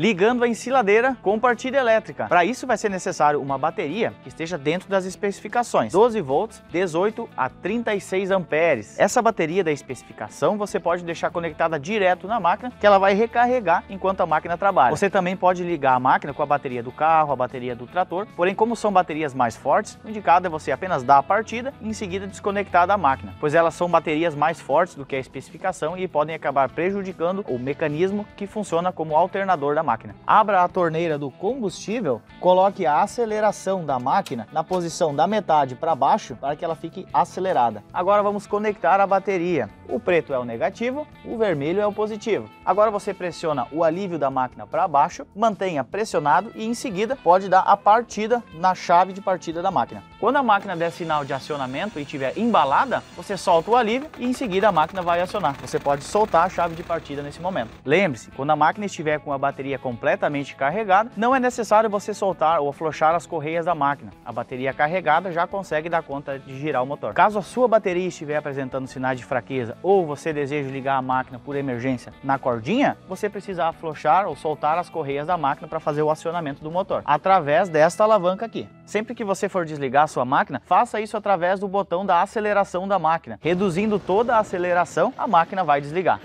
ligando a ensiladeira com partida elétrica. Para isso vai ser necessário uma bateria que esteja dentro das especificações, 12 volts, 18 a 36 amperes. Essa bateria da especificação você pode deixar conectada direto na máquina, que ela vai recarregar enquanto a máquina trabalha. Você também pode ligar a máquina com a bateria do carro, a bateria do trator, porém como são baterias mais fortes, o indicado é você apenas dar a partida e em seguida desconectar da máquina, pois elas são baterias mais fortes do que a especificação e podem acabar prejudicando o mecanismo que funciona como alternador da máquina. Abra a torneira do combustível, coloque a aceleração da máquina na posição da metade para baixo para que ela fique acelerada. Agora vamos conectar a bateria. O preto é o negativo, o vermelho é o positivo. Agora você pressiona o alívio da máquina para baixo, mantenha pressionado e em seguida pode dar a partida na chave de partida da máquina. Quando a máquina der sinal de acionamento e estiver embalada, você solta o alívio e em seguida a máquina vai acionar. Você pode soltar a chave de partida nesse momento. Lembre-se, quando a máquina estiver com a bateria completamente carregada, não é necessário você soltar ou afrouxar as correias da máquina. A bateria carregada já consegue dar conta de girar o motor. Caso a sua bateria estiver apresentando sinais de fraqueza ou você deseja ligar a máquina por emergência na cordinha, você precisa afrouxar ou soltar as correias da máquina para fazer o acionamento do motor através desta alavanca aqui. Sempre que você for desligar a sua máquina, faça isso através do botão da aceleração da máquina. Reduzindo toda a aceleração, a máquina vai desligar.